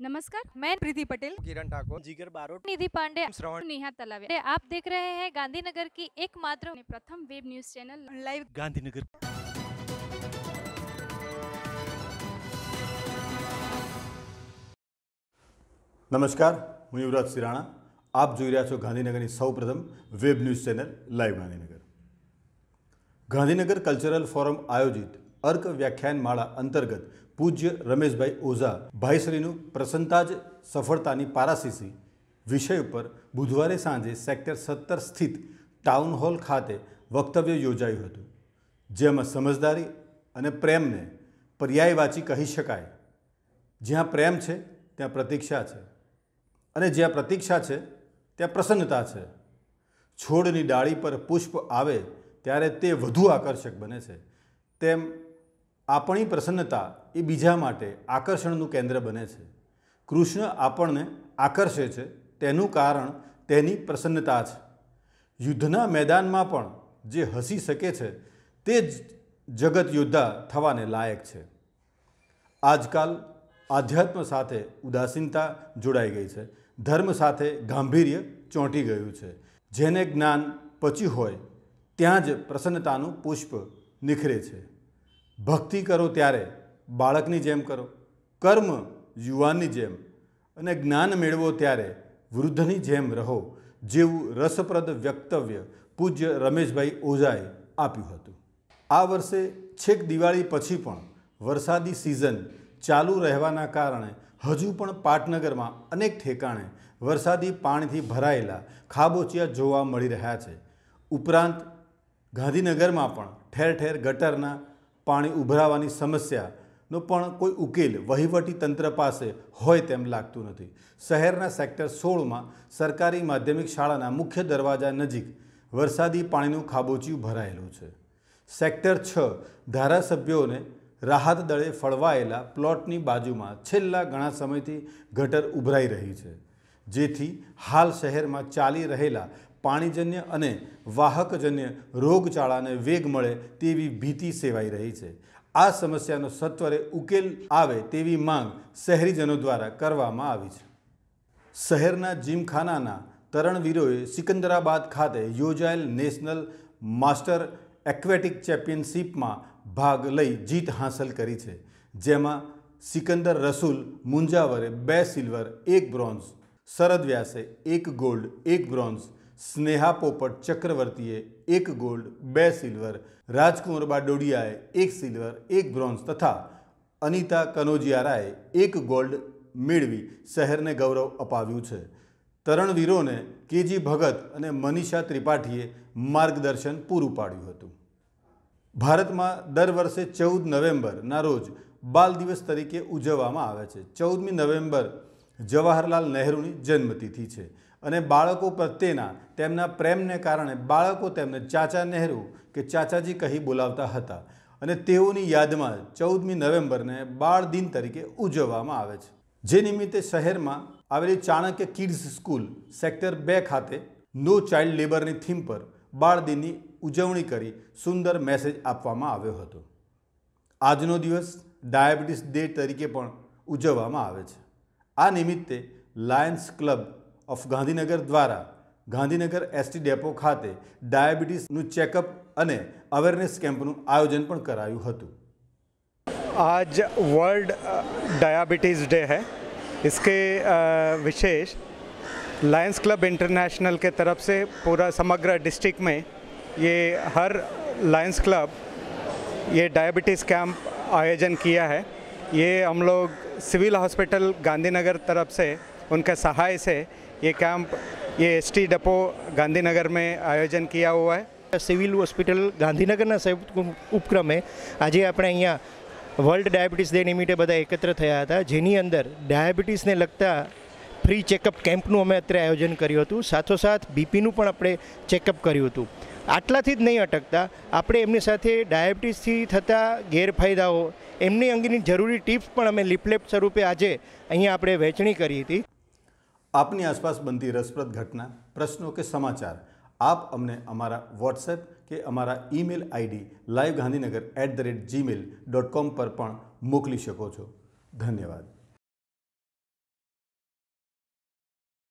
नमस्कार मैं प्रीति पटेल किरण ठाकुर जिगर बारोट निधि पांडे श्रवण नेहा तलावे आप देख रहे हैं गांधीनगर की एकमात्र और प्रथम web news channel live Gandhinagar નમસ્કાર હું યુવરાજ સિરાણા આપ જોઈ રહ્યા છો ગાંધીનગરની સૌપ્રથમ web news channel live Gandhinagar Gandhinagar cultural forum આયોજિત અર્ક વ્યાખ્યાન માળા અંતર્ગત પૂજ્ય રમેશભાઈ ઓઝા ભાઈશ્રીનું પ્રસન્નતા જ સફળતાની પારાસીસી વિષય ઉપર બુધવારે સાંજે સેક્ટર સત્તર સ્થિત ટાઉન હોલ ખાતે વક્તવ્ય યોજાયું હતું, જેમાં સમજદારી અને પ્રેમને પર્યાયવાચી કહી શકાય. જ્યાં પ્રેમ છે, ત્યાં પ્રતીક્ષા છે અને જ્યાં પ્રતીક્ષા છે, ત્યાં પ્રસન્નતા છે. છોડની ડાળી પર પુષ્પ આવે ત્યારે તે વધુ આકર્ષક બને છે. તેમ આપણી પ્રસન્નતા એ બીજા માટે આકર્ષણનું કેન્દ્ર બને છે. કૃષ્ણ આપણને આકર્ષે છે, તેનું કારણ તેની પ્રસન્નતા છે. યુદ્ધના મેદાનમાં પણ જે હસી શકે છે, તે જ જગત યોદ્ધા થવાને લાયક છે. આજકાલ આધ્યાત્મ સાથે ઉદાસીનતા જોડાઈ ગઈ છે. ધર્મ સાથે ગાંભીર્ય ચોંટી ગયું છે. જેને જ્ઞાન પચ્યું હોય, ત્યાં જ પ્રસન્નતાનું પુષ્પ નિખરે છે. ભક્તિ કરો ત્યારે બાળકની જેમ કરો, કર્મ યુવાનની જેમ અને જ્ઞાન મેળવો ત્યારે વૃદ્ધની જેમ રહો, જેવું રસપ્રદ વ્યક્તવ્ય પૂજ્ય રમેશભાઈ ઓઝાએ આપ્યું હતું. આ વર્ષે છેક દિવાળી પછી પણ વરસાદી સિઝન ચાલુ રહેવાના કારણે હજુ પણ પાટનગરમાં અનેક ઠેકાણે વરસાદી પાણીથી ભરાયેલા ખાબોચિયા જોવા મળી રહ્યા છે. ઉપરાંત ગાંધીનગરમાં પણ ઠેર ઠેર ગટરના પાણી ઉભરાવાની સમસ્યાનો પણ કોઈ ઉકેલ વહીવટી તંત્ર પાસે હોય તેમ લાગતું નથી. શહેરના સેક્ટર સોળમાં સરકારી માધ્યમિક શાળાના મુખ્ય દરવાજા નજીક વરસાદી પાણીનું ખાબોચિયું ભરાયેલું છે. સેક્ટર છ ધારાસભ્યોને રાહત દળે ફળવાયેલા પ્લોટની બાજુમાં છેલ્લા ઘણા સમયથી ગટર ઉભરાઈ રહી છે. જેથી હાલ શહેરમાં ચાલી રહેલા પાણીજન્ય અને વાહકજન્ય રોગચાળાને વેગ મળે તેવી ભીતિ સેવાઈ રહી છે. આ સમસ્યાનો સત્વરે ઉકેલ આવે તેવી માંગ શહેરીજનો દ્વારા કરવામાં આવી છે. શહેરના જીમખાનાના તરણવીરોએ સિકંદરાબાદ ખાતે યોજાયેલ નેશનલ માસ્ટર એક્વેટિક ચેમ્પિયનશિપમાં ભાગ લઈ જીત હાંસલ કરી છે, જેમાં સિકંદર રસૂલ મુંજાવરે બે સિલ્વર, એક બ્રોન્ઝ, શરદ વ્યાસે એક ગોલ્ડ, એક બ્રોન્ઝ સ્નેહા પોપટ ચક્રવર્તીએ એક ગોલ્ડ, બે સિલ્વર, રાજકુંવર બારડોડિયાએ એક સિલ્વર, એક બ્રોન્ઝ તથા અનિતા કનોજિયારાએ એક ગોલ્ડ મેળવી શહેરને ગૌરવ અપાવ્યું છે. તરણવીરોને કેજી ભગત અને મનીષા ત્રિપાઠીએ માર્ગદર્શન પૂરું પાડ્યું હતું. ભારતમાં દર વર્ષે ચૌદ નવેમ્બરના રોજ બાલ દિવસ તરીકે ઉજવવામાં આવે છે. ચૌદમી નવેમ્બર જવાહરલાલ નહેરુની જન્મતિથિ છે. અને બાળકો પ્રત્યેના તેમના પ્રેમને કારણે બાળકો તેમને ચાચા નહેરુ કે ચાચાજી કહી બોલાવતા હતા અને તેઓની યાદમાં ચૌદમી નવેમ્બરને બાળ દિન તરીકે ઉજવવામાં આવે છે. જે નિમિત્તે શહેરમાં આવેલી ચાણક્ય કિડ્સ સ્કૂલ સેક્ટર બે ખાતે નો ચાઇલ્ડ લેબરની થીમ પર બાળ દિનની ઉજવણી કરી સુંદર મેસેજ આપવામાં આવ્યો હતો. આજનો દિવસ ડાયાબિટીસ ડે તરીકે પણ ઉજવવામાં આવે છે. આ નિમિત્તે લાયન્સ ક્લબ ઓફ ગાંધીનગર દ્વારા ગાંધીનગર એસટી ડેપો ખાતે ડાયાબિટીસનું ચેકઅપ અને અવેરનેસ કેમ્પનું આયોજન પણ કરાયું હતું आज वर्ल्ड डायबिटीज़ डे है इसके अ, विशेष लायंस क्लब इंटरनेशनल के तरफ से पूरा समग्र डिस्ट्रिक्ट में ये हर लायंस क्लब ये डायबिटीज़ कैंप आयोजन किया है ये हम लोग सिविल हॉस्पिटल गांधीनगर तरफ से उनके सहाय से ये कैंप ये एस टी डिपो गांधीनगर में आयोजन किया हुआ है સિવિલ હોસ્પિટલ ગાંધીનગરના સંયુક્ત ઉપક્રમે આજે આપણે અહીંયા વર્લ્ડ ડાયાબિટીસ ડે નિમિત્તે બધા એકત્ર થયા હતા જેની અંદર ડાયાબિટીસને લગતા ફ્રી ચેકઅપ કેમ્પનું અમે અત્યારે આયોજન કર્યું હતું સાથોસાથ બીપીનું પણ આપણે ચેકઅપ કર્યું હતું આટલાથી જ નહીં અટકતા આપણે એમની સાથે ડાયાબિટીસથી થતા ગેરફાયદાઓ એમની અંગેની જરૂરી ટિપ્સ પણ અમે લિફલેટ સ્વરૂપે આજે અહીંયા આપણે વહેંચણી કરી હતી આપની આસપાસ બનતી રસપ્રદ ઘટના, પ્રશ્નો કે સમાચાર, આપ અમને અમારા વોટ્સએપ કે અમારા email ID live Gandhinagar at the rate Gmail dot com પર પણ મોકલી શકો છો. ધન્યવાદ.